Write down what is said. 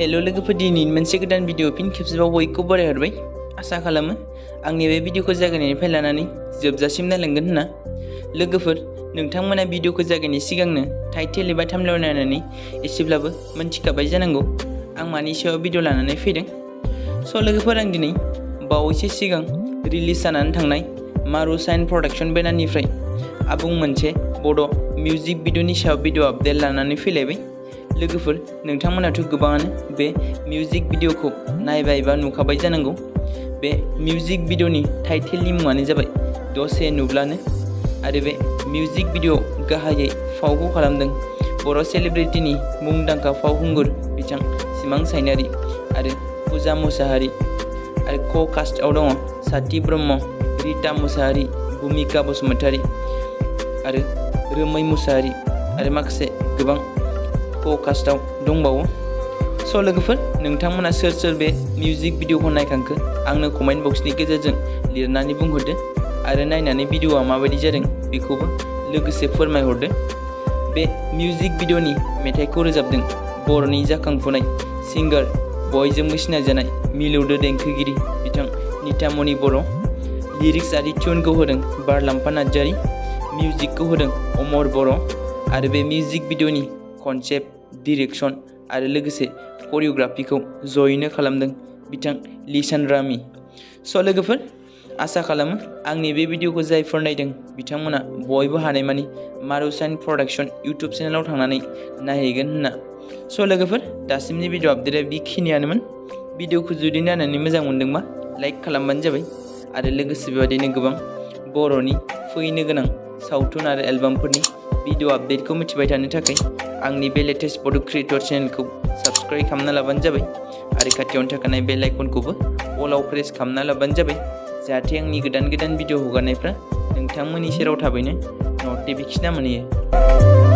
Hello' लोगोफोर दिनै मोनसे गोदान भिडिअ फिन खेबसेबाव बयखौ बरायहरबाय। आसा खालामो, आंनि बे भिडिअखौ जागायनायनिफ्राय लानानै जोबजासिम नायलांगोन होनना। लोगोफोर, नोंथांमोना भिडिअखौ जागायनाय सिगांनो टाइटेल एबा थामलायाव नायनानै एसेब्लाबो मोनथिखाबाय जानांगौ। आं मानि सायाव भिडिअ लानानै फैदों? स' लोगोफोर, आं दिनै बावैसो सिगां रिलिज जानानै थांनाय मारु साइन प्रडाक्सन बेनारनिफ्राय आबुं मोनसे बड' मिउजिक भिडिअनि सायाव भिडिअ आपडेट लानानै फैलायबाय। लोगोफोर, नोंथांमोनाथ' गोबाङानो बे मिउजिक भिडिअखौ नायबाय एबा नुखाबाय जानांगौ। बे मिउजिक भिडिअनि टाइटेलनि मुङानो जाबाय दसे नुब्लानो। आरो बे मिउजिक भिडिअ गाहायै फावखौ खालामदों बर' सेलिब्रिटिनि मुंदांखा फावखुंगुर बिथां सिमां सायनारि आरो फुजा मुसाहारि। आरो क' कास्टआव दङ साथि ब्रह्म, रिता मुसाहारि, भुमिका बसुमतारि आरो रोमै मुसाहारि। आरो माखासे गोबां क' कास्टआव दंबावो। स' लोगोफोर, नोंथांमोना सोर सोर बे मिउजिक भिडिअखौ नायखांखो? आंनो कमेन्ट बक्सनि गेजेरजों लिरनानै बुंहरदो आरो नायनानै भिडिअआ माबायदि जादों बेखौबो लोगोसे फोरमायहरदो। बे मिउजिक भिडिअनि मेथाइखौ रोजाबदों बर'नि जाखांफुनाय सिंगार बयजोंबो सिनायजानाय मिलौदो देंखोगिरि बिथां नितामणि बर' लिरिक्स आरो टिउनखौ होदों बारलाम्फा नार्जारि मिउजिकखौ होदों अमर बर' आरो बे मिउजिक भिडिअनि कनसेप्ट डिरेक्सन आरो लोगोसे करिय'ग्राफिखौ जयैनो खालामदों। बिथां लिसान रामि स' लोगोफोर, आसा खालामो आंनि बे भिडिअखौ जायफोर नायदों बिथांमोना बयबो हानायमानि मारुसाइन प्रडाक्सन इउटुब चेनेलाव थांनानै नायहैगोन होनना। स' लोगोफोर, दासिमनि भिडिअ आपडेटआ बेखिनियानोमोन। भिडिअखौ जुदि नायनानै मोजां मोनदोंबा लाइक खालामबानो जाबाय। आरो लोगोसे बेबायदिनो गोबां बर'नि फैनो गोनां सावथुन आरो एलबामफोरनि भिडिअ आपडेट को थानो थाखाय आंनि बे लेटेस्ट बड' क्रिएटर चेनेलखौ साबस्क्राइब खालामना लाबानो जाबाय आरो खाथियावनो थाखानाय बेल आइकनखौबो अलाव प्रेस खालामना लाबानो जाबाय जाहाथे आंनि गोदान गोदान भिडिअ हगारनायफ्रा नोंथांमोननि सेराव थाबैनो मोनहैयो।